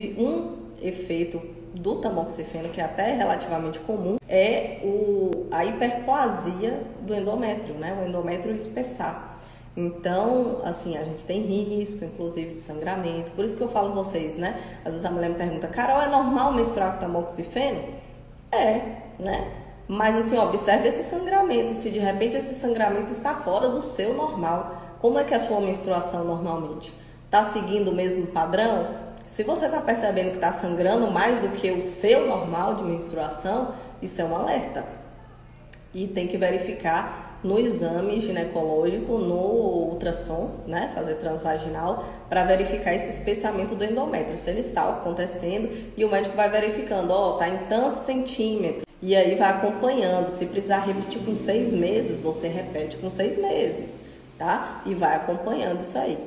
Um efeito do tamoxifeno, que é até relativamente comum, é o, a hiperplasia do endométrio, né? O endométrio espessar. Então, assim, a gente tem risco, inclusive, de sangramento. Por isso que eu falo vocês, né? Às vezes a mulher me pergunta, Carol, é normal menstruar com tamoxifeno? É, né? Mas, assim, observe esse sangramento. Se de repente esse sangramento está fora do seu normal, como é que é a sua menstruação normalmente? Está seguindo o mesmo padrão? Se você está percebendo que está sangrando mais do que o seu normal de menstruação, isso é um alerta. E tem que verificar no exame ginecológico, no ultrassom, né, fazer transvaginal, para verificar esse espessamento do endométrio, se ele está acontecendo, e o médico vai verificando, ó, oh, tá em tanto centímetro, e aí vai acompanhando. Se precisar repetir com seis meses, você repete com seis meses, tá? E vai acompanhando isso aí.